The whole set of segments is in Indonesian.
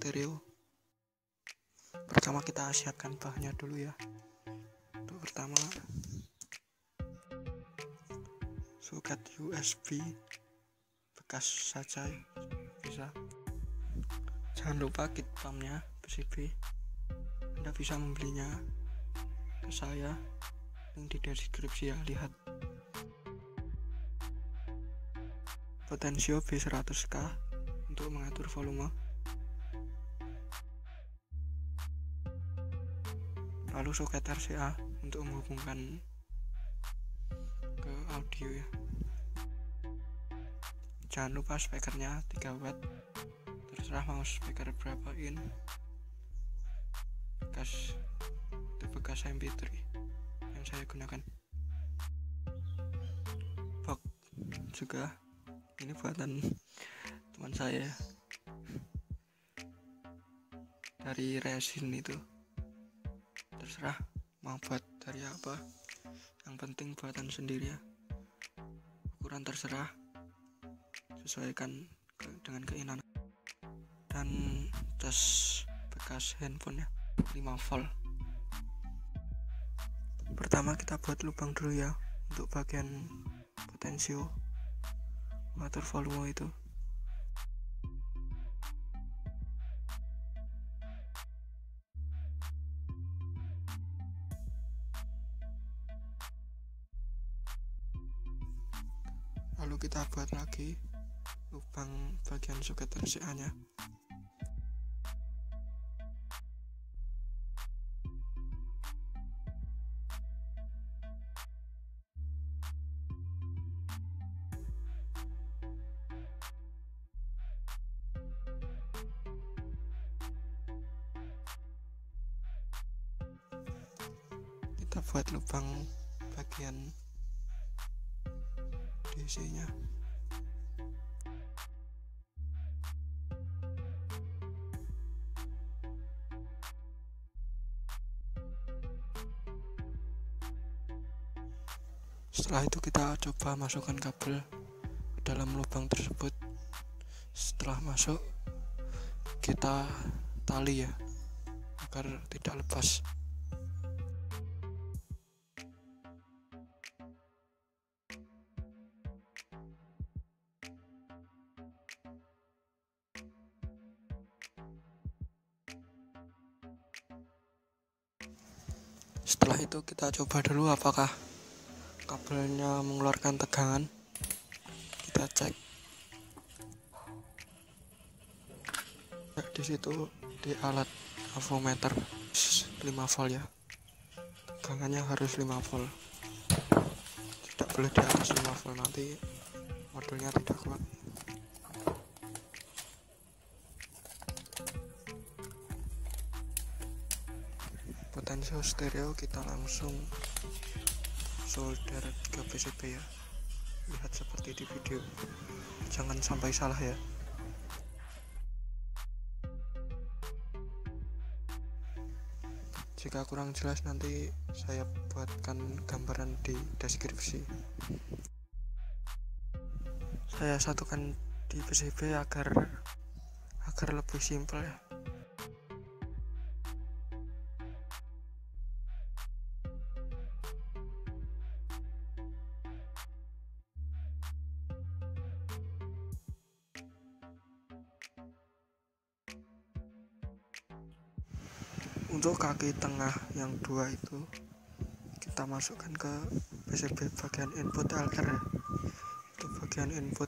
stereo pertama kita siapkan bahannya dulu ya. Untuk pertama soket USB bekas saja bisa. Jangan lupa kit pumpnya PCB anda bisa membelinya ke saya. Link di deskripsi ya lihat. Potensio B100K untuk mengatur volume lalu soket RCA untuk menghubungkan ke audio ya. Jangan lupa speakernya 3 watt. Terserah mau speaker berapa in. Bekas itu bekas MP3 yang saya gunakan. Box juga. Ini buatan teman saya. Dari resin itu terserah mau buat dari apa. Yang penting buatan sendiri ya. Ukuran terserah. Sesuaikan ke, dengan keinginan. Dan cas bekas handphone ya 5 volt. Pertama kita buat lubang dulu ya untuk bagian potensio mengatur volume itu kita buat lagi lubang bagian soket RCA nya. Kita buat lubang bagian DC nya setelah itu kita coba masukkan kabel ke dalam lubang tersebut. Setelah masuk kita tali ya agar tidak lepas setelah itu kita coba dulu apakah kabelnya mengeluarkan tegangan. Kita cek. Nah, di situ di alat avometer. 5 volt ya. Tegangannya harus 5 volt. Tidak boleh di atas 5 volt nanti modelnya tidak kuat potensio stereo kita langsung solder ke PCB ya. Lihat seperti di video. Jangan sampai salah ya. Jika kurang jelas nanti saya buatkan gambaran di deskripsi. Saya satukan di PCB agar agar lebih simpel ya untuk kaki tengah yang dua itu kita masukkan ke PCB bagian input LR ya. Itu bagian input.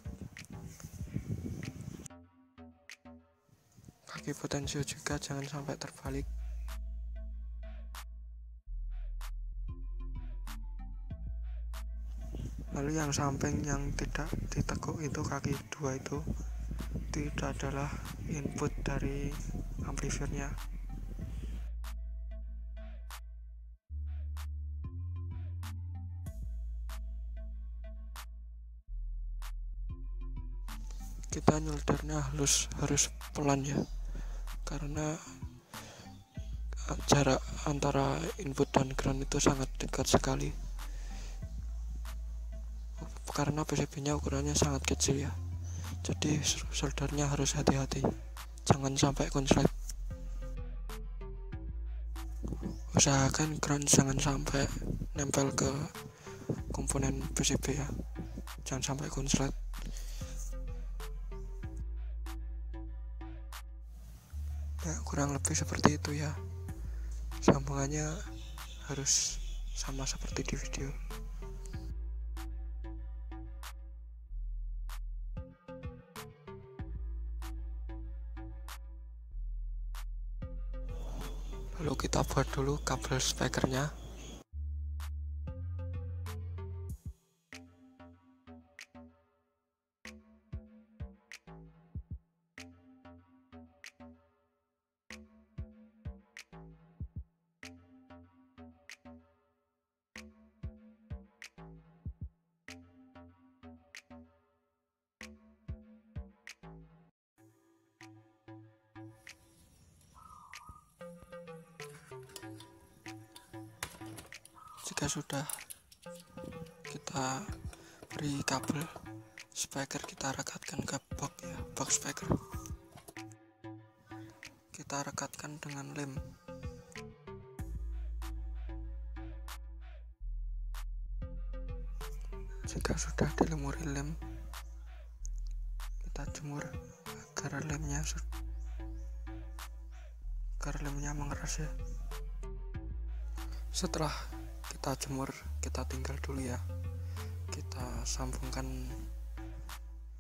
Kaki potensio juga jangan sampai terbalik. Lalu yang samping yang tidak ditekuk itu kaki dua itu tidak adalah input dari amplifiernya kita nyeldernya halus harus pelan ya. Karena jarak antara input dan ground itu sangat dekat sekali. Karena PCB nya ukurannya sangat kecil ya. Jadi soldernya harus hati-hati. Jangan sampai konslet. Usahakan ground jangan sampai nempel ke komponen PCB ya. Jangan sampai konslet kurang lebih seperti itu ya. Sambungannya harus sama seperti di video. Lalu kita buat dulu kabel speakernya jika sudah kita beri kabel speaker kita rekatkan ke box ya box speaker. Kita rekatkan dengan lem. Jika sudah dilemuri lem kita jemur agar lemnya agar lemnya mengeras ya. Setelah kita jemur kita tinggal dulu ya. Kita sambungkan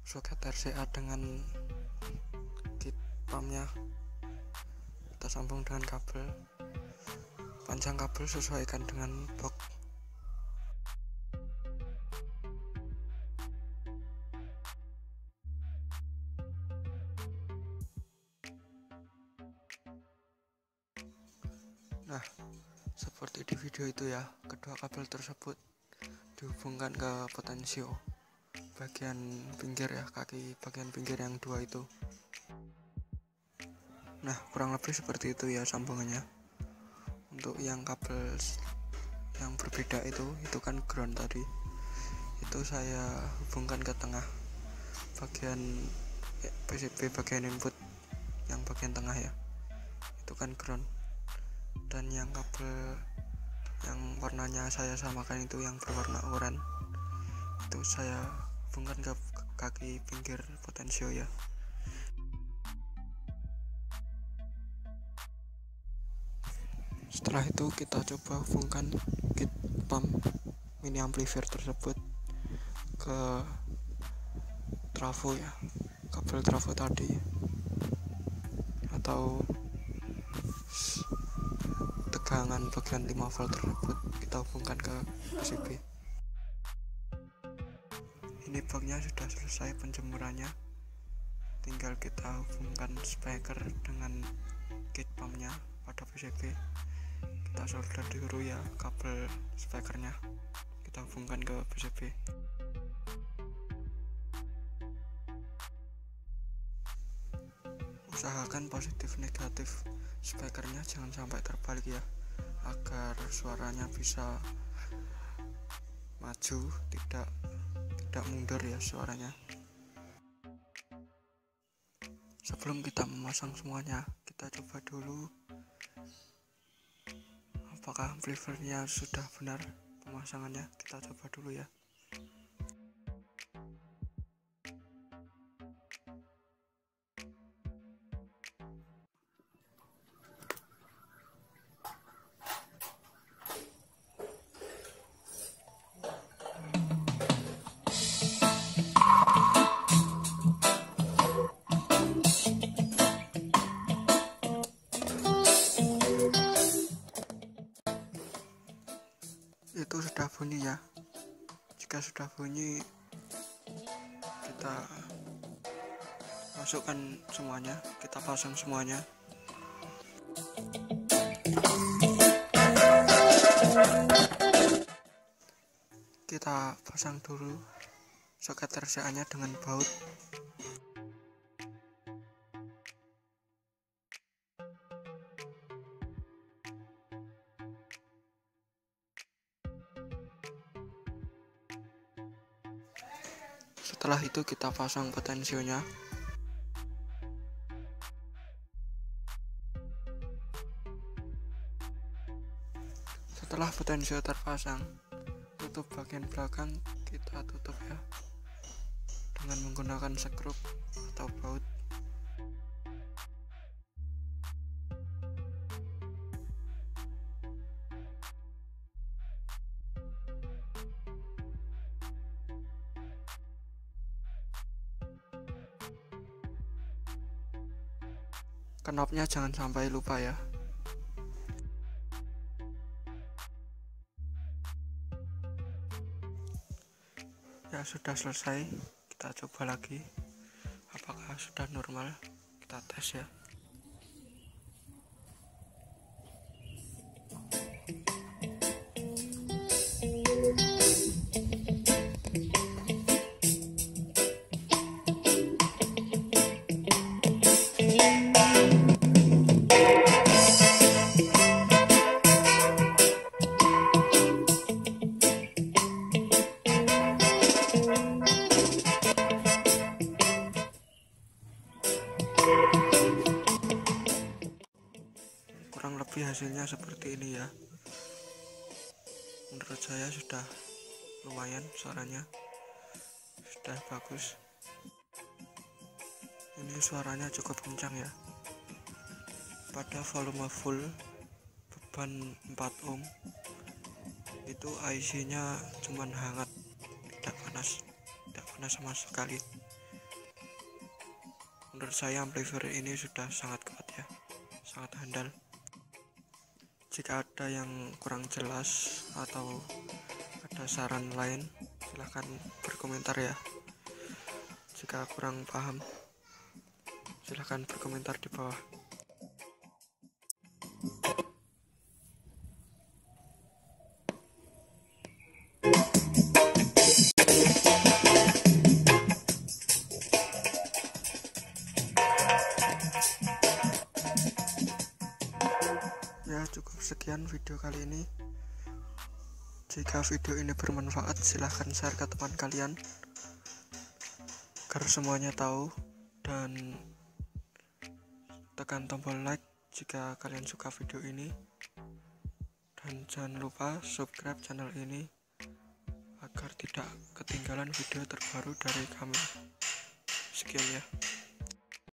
soket RCA dengan kit pumpnya kita sambung dengan kabel. Panjang kabel sesuaikan dengan box itu ya kedua kabel tersebut dihubungkan ke potensio bagian pinggir ya kaki bagian pinggir yang dua itu. Nah kurang lebih seperti itu ya sambungannya. Untuk yang kabel yang berbeda itu itu kan ground tadi. Itu saya hubungkan ke tengah bagian PCB bagian input yang bagian tengah ya. Itu kan ground. Dan yang kabel yang warnanya saya samakan itu yang berwarna oranye. Itu saya hubungkan ke kaki pinggir potensio ya. Setelah itu kita coba hubungkan kit pump mini amplifier tersebut ke trafo ya. Kabel trafo tadi. Atau tegangan bagian 5 volt tersebut kita hubungkan ke PCB ini boxnya sudah selesai penjemurannya. Tinggal kita hubungkan speaker dengan kit pumpnya pada PCB kita solder dulu ya kabel speakernya. Kita hubungkan ke PCB usahakan positif negatif speakernya jangan sampai terbalik ya agar suaranya bisa maju tidak tidak mundur ya suaranya. Sebelum kita memasang semuanya kita coba dulu. Apakah amplifiernya sudah benar pemasangannya? Kita coba dulu ya sudah bunyi ya. Jika sudah bunyi kita masukkan semuanya. Kita pasang semuanya. Kita pasang dulu soket RCA nya dengan baut setelah itu kita pasang potensionya setelah potensio terpasang tutup bagian belakang kita tutup ya. Dengan menggunakan sekrup atau baut knopnya jangan sampai lupa ya. Ya sudah selesai. Kita coba lagi. Apakah sudah normal? Kita tes ya seperti ini ya. Menurut saya sudah lumayan suaranya. Sudah bagus. Ini suaranya cukup kencang ya. Pada volume full beban 4 ohm itu IC nya cuman hangat. Tidak panas tidak panas sama sekali. Menurut saya amplifier ini sudah sangat kuat ya. Sangat handal jika ada yang kurang jelas atau ada saran lain silahkan berkomentar ya. Jika kurang paham silahkan berkomentar di bawah sekian video kali ini. Jika video ini bermanfaat silahkan share ke teman kalian. Agar semuanya tahu. Dan tekan tombol like jika kalian suka video ini. Dan jangan lupa subscribe channel ini agar tidak ketinggalan video terbaru dari kami. Sekian ya